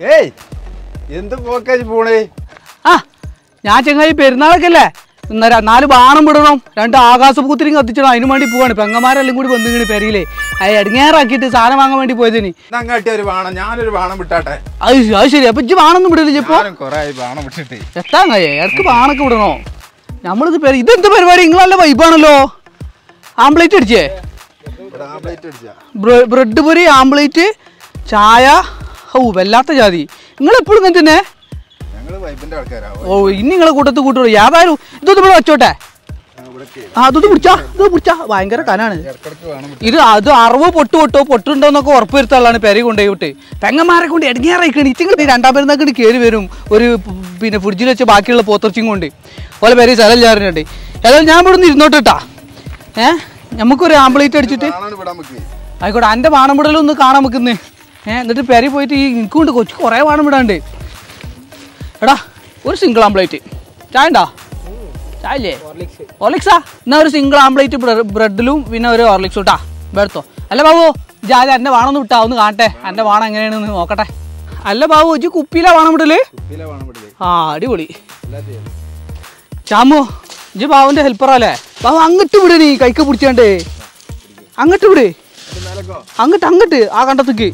ഏയ് എന്ത് പോക്കാജ് പോണേ? ആ ഞാൻ ചെങ്ങായി പെരുന്നാളൊക്കെ അല്ലേ ഇന്നര നാല് ബാണം വിടണം രണ്ട് ആകാശപൂത്തിരിയും കത്തിച്ചിടണം അതിനു വേണ്ടി പോവാണ്. പെങ്ങന്മാരെല്ലാം കൂടി വന്നിങ്ങനെ പെരയിലേ. അത് ഇടങ്ങേറാക്കിയിട്ട് സാധനം വാങ്ങാൻ വേണ്ടി പോയതിന്. അങ്ങാട്ടി ഒരു ബാണം ഞാനൊരു ബാണം വിട്ടാട്ടെ? അത് അത് ശരി അപ്പൊ ഇജ്ജ് ബാണൊന്നും വിടില്ല ഇപ്പൊ? ബാണം വിട്ടിട്ട്. എത്താൻ കഴിയേ ഇടയ്ക്ക് ബാണൊക്കെ വിടണോ? നമ്മളിത് പേര് ഇതെന്ത് പരിപാടി? നിങ്ങളല്ല വൈബാണല്ലോ ആംപ്ലേറ്റ് അടിച്ചേ? ബ്രെഡ് പൊരി ആംപ്ലേറ്റ് ചായ ഓ വല്ലാത്ത ജാതി. നിങ്ങൾ എപ്പോഴും എന്തിനെ തന്നെ ഓ ഇനി നിങ്ങളെ കൂട്ടത്ത് കൂട്ടുള്ളൂ. യാതായാലും ഇതൊന്നും ഇവിടെ വെച്ചോട്ടെ. ആ അതൊന്ന് പിടിച്ചാ ഇത് പിടിച്ചാ. ഭയങ്കര കനാണ്. ഇത് അത് അറിവ് പൊട്ട് പൊട്ടോ പൊട്ടുണ്ടോന്നൊക്കെ ഉറപ്പ് വരുത്താനുള്ളതാണ് പെരി കൊണ്ടുപോയി വിട്ട്. പെങ്ങന്മാരെ കൊണ്ട് ഇടങ്ങേറായിക്കണി. ഇച്ചിങ്ങോട്ട് രണ്ടാം പെരുന്നാൾക്ക് കയറി വരും. ഒരു പിന്നെ ഫ്രിഡ്ജിൽ വെച്ച് ബാക്കിയുള്ള പോത്തർച്ചും കൊണ്ട്. ഓലെ പേര് സ്ഥലം ചാറിനുണ്ട് ഏതായാലും ഞാൻ ഇവിടെ നിന്ന് ഇരുന്നോട്ടിട്ടാ ഏഹ് നമുക്കൊരു ആംബ്ലേറ്റ് അടിച്ചിട്ട് ആയിക്കോട്ടെ എന്റെ വാണം വിടലും ഒന്ന് കാണാൻ വെക്കുന്നേ ഏ എന്നിട്ട് പെരി പോയിട്ട് ഈ എനിക്കുണ്ട് കൊച്ചു കുറേ വേണം വിടാണ്ട് എടാ ഒരു സിംഗിൾ ആംപ്ലേറ്റ് ചായ ഉണ്ടാ? ചായ ഇല്ലേ? ഓർലിക്സാ എന്നാ ഒരു സിംഗിൾ ആംപ്ലേറ്റ് ബ്രെഡിലും പിന്നെ ഒരു ഓർലിക്സും ഇട്ടാ എടുത്തോ. അല്ല ബാബു ജാതി എന്റെ വാണൊന്ന് വിട്ടാ ഒന്ന് കാണട്ടെ. എന്റെ വാണം എങ്ങനെയാണെന്ന് നോക്കട്ടെ. അല്ല ബാബു ഇജ്ജ് കുപ്പിയിലാ വാണം വിടൽ ആ അടിപൊളി. ചാമോ ഇജ്ജ് ബാബുന്റെ ഹെൽപ്പറല്ലേ ബാബു അങ്ങോട്ട് വിട് നീ കൈക്ക് പിടിച്ചാണ്ട്. അങ്ങോട്ട് വിടേ. അങ്ങോട്ട് അങ്ങട്ട് ആ കണ്ടത്തേക്ക്.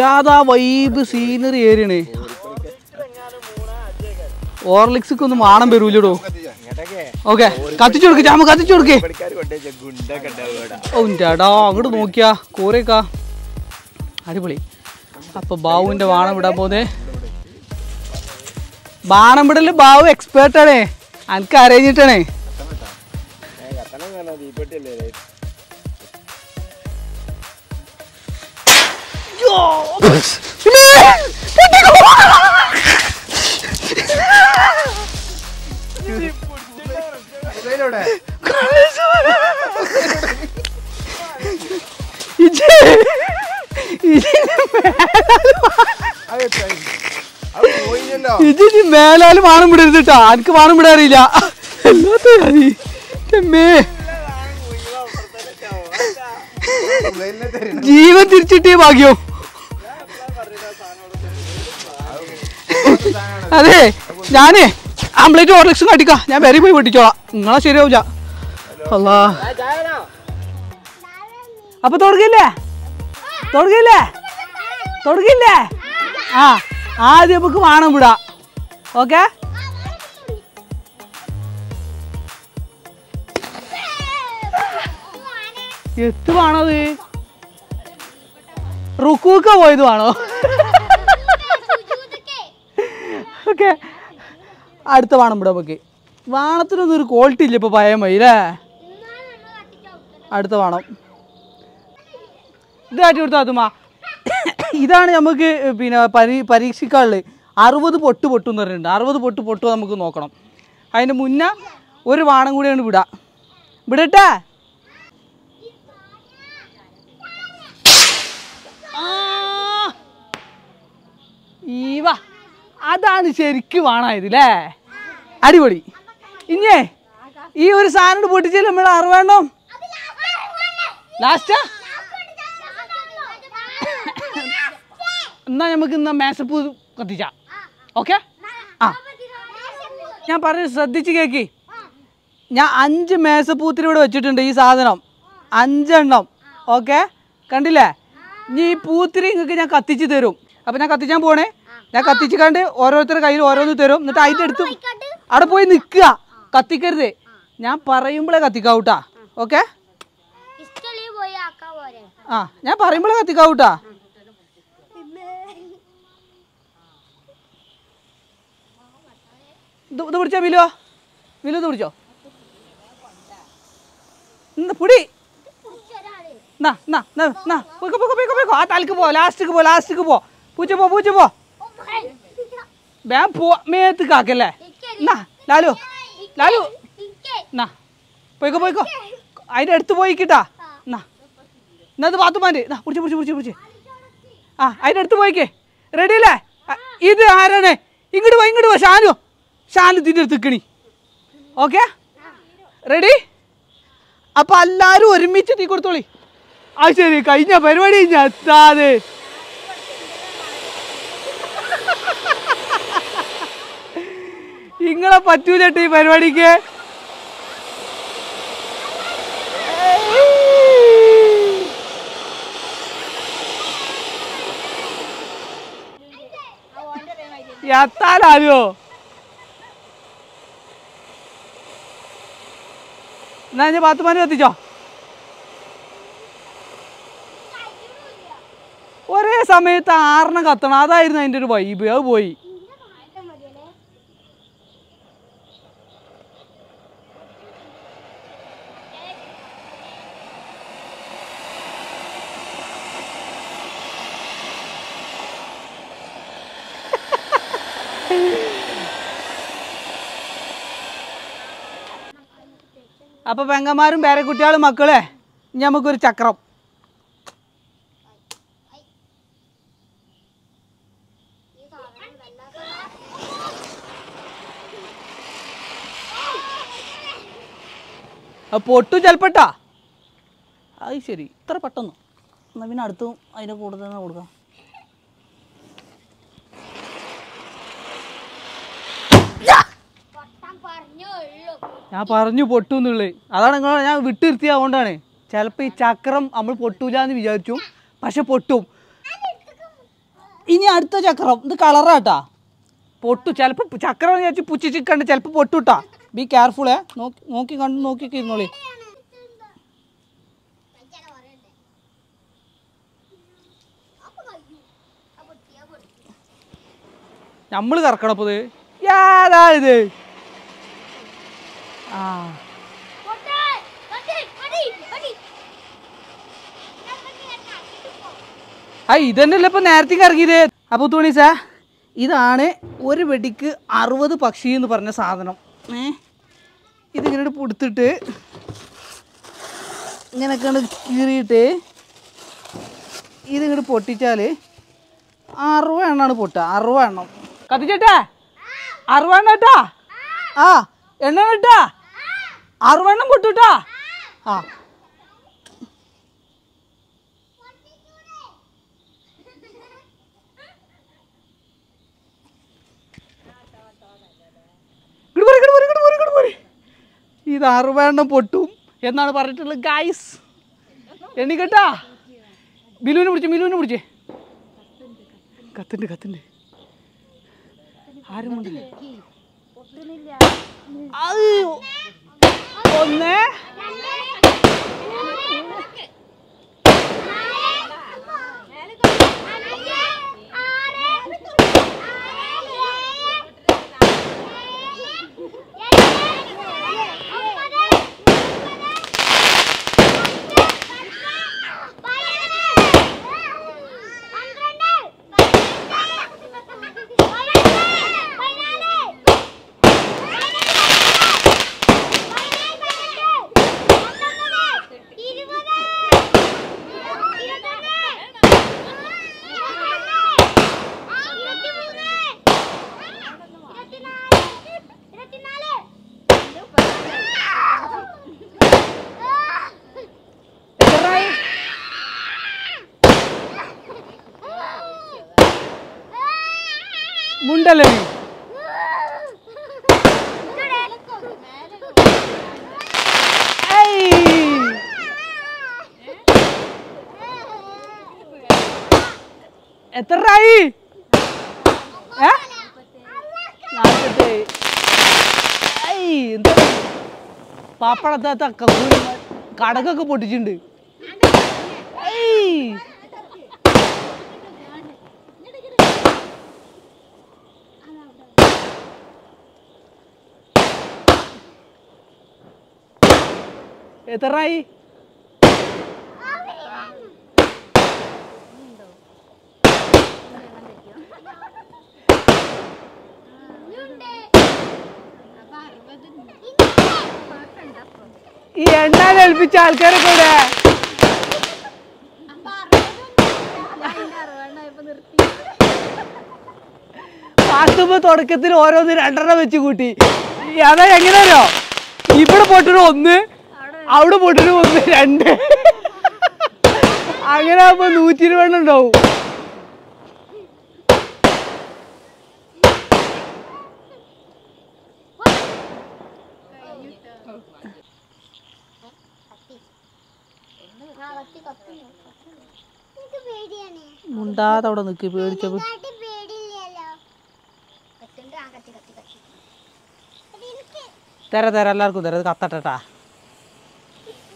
യാതാ വൈബ് സീനറി ഏരിയാണ് ഓർലിക്സിക്ക് ഒന്നും മാണം വരൂലടോ ഓക്കെ കത്തിച്ചു കൊടുക്ക് ചാമ കത്തിച്ചു കൊടുക്കേ. ഓ ചേടാ അങ്ങോട്ട് നോക്കിയാ കോരേക്കാ. അടിപൊളി. അപ്പൊ ബാവുവിന്റെ വാണം വിടാൻ പോന്നെ. ബാണം വിടൽ ബാവു എക്സ്പേർട്ടാണേ അനക്ക് അറിയിച്ചിട്ടാണേ ഇനി മേലാൽ വാണം വിടരുത് കേട്ടോ. എനിക്ക് വാണം വിടാറില്ല എല്ലാത്ത. ജീവൻ തിരിച്ചിട്ടേ ഭാഗ്യം. അതെ ഞാനേ ഓർഡർ ലക്ഷം കട്ടിക്കാ. ഞാൻ വെരി പോയി പൊട്ടിച്ചോളാം നിങ്ങളെ ശരിയാവില്ല അല്ലാ അപ്പൊ തുടങ്ങില്ലേ തുടങ്ങില്ലേ തുടങ്ങില്ലേ ആ ആദ്യം നമുക്ക് വാണം വിടാം. ഓക്കെ? എത്ത് അത് റുക്കൂക്ക പോയത് വേണോ ഓക്കെ അടുത്ത വാണം ഇവിടെ നമുക്ക്. വാണത്തിനൊന്നും ഒരു ക്വാളിറ്റി ഇല്ല ഇപ്പൊ പഴയ മതി അല്ലേ? അടുത്ത വാണം. ഇത് കാട്ടി അതുമാ ഇതാണ് നമുക്ക് പിന്നെ പരീ പരീക്ഷിക്കാനുള്ളത് അറുപത് പൊട്ട് പൊട്ടും എന്ന് പറഞ്ഞിട്ടുണ്ട്. അറുപത് പൊട്ട് പൊട്ടോ നമുക്ക് നോക്കണം. അതിന് മുന്നേ ഒരു വാണം കൂടിയാണ് വിടുക വിടട്ടെ. ഈവ അതാണ് ശരിക്കും വാണായത് അല്ലേ? അടിപൊളി. ഇഞ്ഞേ ഈ ഒരു സാധനം പൊട്ടിച്ചാൽ നമ്മൾ അറിവേണ്ടോ ലാസ്റ്റ് എന്നാ നമുക്ക് ഇന്ന് മേശപ്പൂ കത്തിച്ച. ഓക്കെ ആ. ഞാൻ പറഞ്ഞു ശ്രദ്ധിച്ച് കേക്ക്. ഞാൻ അഞ്ച് മേശപ്പൂത്തിരി ഇവിടെ വെച്ചിട്ടുണ്ട് ഈ സാധനം. അഞ്ചെണ്ണം. ഓക്കെ കണ്ടില്ലേ? ഇനി ഈ പൂത്തിരി നിങ്ങൾക്ക് ഞാൻ കത്തിച്ച് തരും. അപ്പം ഞാൻ കത്തിച്ചാൻ പോണേ. ഞാൻ കത്തിച്ച് കണ്ട് ഓരോരുത്തരുടെ കയ്യിൽ ഓരോന്ന് തരും. എന്നിട്ട് അതിന്റെ അടുത്ത് അവിടെ പോയി നിൽക്കുക കത്തിക്കരുത്. ഞാൻ പറയുമ്പോഴേ കത്തിക്കാവൂട്ടാ. ഓക്കെ? ആ ഞാൻ പറയുമ്പോഴേ കത്തിക്കാവൂട്ടാ. ഇത് പിടിച്ചോ വിലോ വിലു ഇത് പിടിച്ചോ? പുടി. പോയിക്കോ പോയിക്കോ പോയിക്കോ പോയിക്കോ. ആ തലക്ക് പോ ലാസ്റ്റിക്ക് പോ ലാസ്റ്റിക്ക് പോ. പൂച്ച പോ പൂച്ച പോ. വേം പോ മേത്ത് കാക്കല്ലേ. നാ. ലാലു ലാലു. എന്നാ പോയിക്കോ പോയിക്കോ. അതിന്റെ അടുത്ത് പോയിക്കിട്ടാ. എന്നാ എന്നാ അത് പാത്തുമാന്റെ എന്നാ പിടിച്ച് പിടിച്ച് പിടിച്ച് പിടിച്ച്. ആ അതിന്റെ അടുത്ത് പോയിക്കേ. റെഡി അല്ലേ? ഇത് ആരാണ്? ഇങ്ങോട്ട് പോയി ഇങ്ങോട്ട് പോ ഷാനു. ഷാനു ഇതിന്റെ അടുത്ത് നിൽക്കണി ഓക്കെ? റെഡി അപ്പം എല്ലാവരും ഒരുമിച്ച് തീ കൊടുത്തോളി. ആ ശരി കഴിഞ്ഞ പരിപാടി കഴിഞ്ഞ എത്താതെ. ഇങ്ങളെ പറ്റൂലട്ടോ ഈ പരിപാടിക്ക്. എത്താലോ എന്നാ ഞാൻ പത്ത് മണി എത്തിച്ചോ? ഒരേ സമയത്ത് ആറിനെ കത്തണം. അതായിരുന്നു അതിന്റെ ഒരു വൈബ് അത് പോയി. അപ്പൊ പെങ്ങന്മാരും പേരക്കുട്ടികളും മക്കളെ ഇനി നമുക്കൊരു ചക്രം. പൊട്ടു ചിലപ്പെട്ടാ. അത് ശരി ഇത്ര പെട്ടെന്ന്. എന്നാ പിന്നെ അടുത്തും അതിന്റെ കൂടെ തന്നെ കൊടുക്കാം. ഞാൻ പറഞ്ഞു പൊട്ടു എന്നുള്ളത് അതാണ് നിങ്ങൾ ഞാൻ വിട്ടിരുത്തിയത് അതുകൊണ്ടാണ് ചിലപ്പോൾ ഈ ചക്രം നമ്മൾ പൊട്ടൂല എന്ന് വിചാരിച്ചു. പക്ഷെ പൊട്ടും. ഇനി അടുത്ത ചക്രം. ഇത് കളറാട്ടാ. പൊട്ടു. ചിലപ്പോൾ ചക്രം വിചാരിച്ച് പുച്ഛിച്ച് കണ്ട് ചിലപ്പോൾ പൊട്ടുട്ടാ ബി കെയർഫുള്ളേ നോക്കി നോക്കി കണ്ട് നോക്കിയൊക്കെ ഇരുന്നോളി നമ്മൾ കറക്കണം അപ്പോൾ ഏതാ ഇത്? ആ. ആ ഇതന്നെയല്ലേ ഇപ്പം നേരത്തെ കറങ്ങിയത്? അപ്പോൾ തോണീസ ഇതാണ് ഒരു വെടിക്ക് അറുപത് പക്ഷി എന്ന് പറഞ്ഞ സാധനം. ഏ? ഇതിങ്ങനെ പൊടുത്തിട്ട് ഇങ്ങനെയൊക്കെ കീറിയിട്ട് ഇതിങ്ങോട്ട് പൊട്ടിച്ചാൽ അറുപത് എണ്ണമാണ് പൊട്ടുക. അറുപത് എണ്ണം. കത്തിച്ചേട്ടാ? അറുപത് എണ്ണ കേട്ടാ ആ എണ്ണ ഇട്ടാ? അറുപതെണ്ണം പൊട്ടുട്ടാ ആ. ഇത് അറുപതെണ്ണം പൊട്ടും എന്നാണ് പറഞ്ഞിട്ടുള്ളത് ഗായ്സ് എണ്ണിക്കട്ടാ ബിലുവിനെ പിടിച്ച് ബിലുവിനെ പിടിച്ചേ. കത്തുണ്ട് കത്തുണ്ട്. ആരും അത് ഒന്ന്. മുണ്ടല്ലേ എത്ര ആയി? ഏ? നാൽപ്പത്തി ഏയ് എന്താ. പാപ്പടത്താത്ത കടകൊക്കെ പൊട്ടിച്ചിട്ടുണ്ട്. ഏയ് എത്രയായി ഈ എണ്ണാൻ ഏൽപ്പിച്ച ആൾക്കാരെ കൂടെ. പാട്ടുമ്പോ തുടക്കത്തിൽ ഓരോന്ന് രണ്ടെണ്ണം വെച്ച് കൂട്ടി. അതാ എങ്ങനെയാണോ ഇവിടെ പൊട്ടിന് ഒന്ന് അവിടെ പൊട്ടിന് ഒന്ന് രണ്ട്. അങ്ങനെ ആകുമ്പോ നൂറ്റി ഇരുപത് ഉണ്ടാവും. മുണ്ടാതെ അവിടെ നിൽക്കി പേടിച്ചപ്പോ. തരാം തരാം എല്ലാവർക്കും തരാം അത് കത്തട്ടാ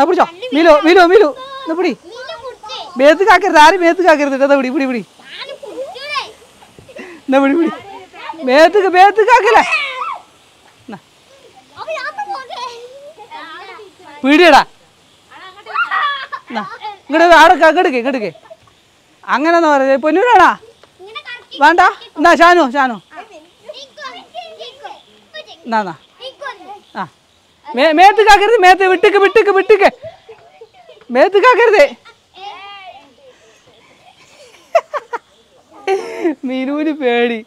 എന്നാ പിടിച്ചോ? മീലു മീലു മീലു. എന്നാ പിടി. മേത്ത് കാക്കരുത് ആരും മേത്ത് കാക്കരുത്? എന്നാ പിടി പിടി പിടി. എന്നാ പിടി പിടി. മേത്ത് മേത്ത് കാക്കല്ലേ? പോകെ പിടിയടാ. ഇങ്ങോട്ട് ആടൊക്കെ ഇങ്ങോട്ട് ഇങ്ങോട്ട് അങ്ങനെ പറയുന്നത് പൊന്നൂരാടാ വേണ്ട. എന്നാ ഷാനു ഷാനു. എന്നാ. മേ മേത്ത് കാക്കരുത് മേത്ത് വിട്ടിക്ക് വിട്ടിക്ക് വിട്ടിക്ക്. മേത്ത് കാക്കരുത്. മീനൂന് പേടി.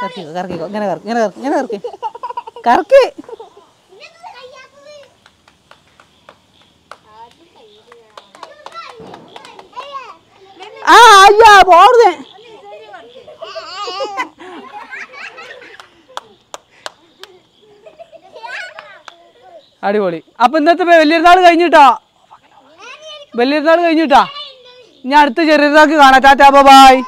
കറക്കിക്കോ കറക്കിക്കോ. ഇങ്ങനെ കറക്കി ഇങ്ങനെ കറക്കി ഇങ്ങനെ കറക്കി. കറക്കി. ആ അയ്യാ പോടുന്നേ അടിപൊളി. അപ്പൊ ഇന്നത്തെ വലിയൊരുന്നാൾ കഴിഞ്ഞിട്ടാ? വലിയൊരുന്നാൾ കഴിഞ്ഞിട്ടാ? ഞാൻ അടുത്ത ചെറിയൊരുന്നാൾക്ക് കാണാം. Tata bye.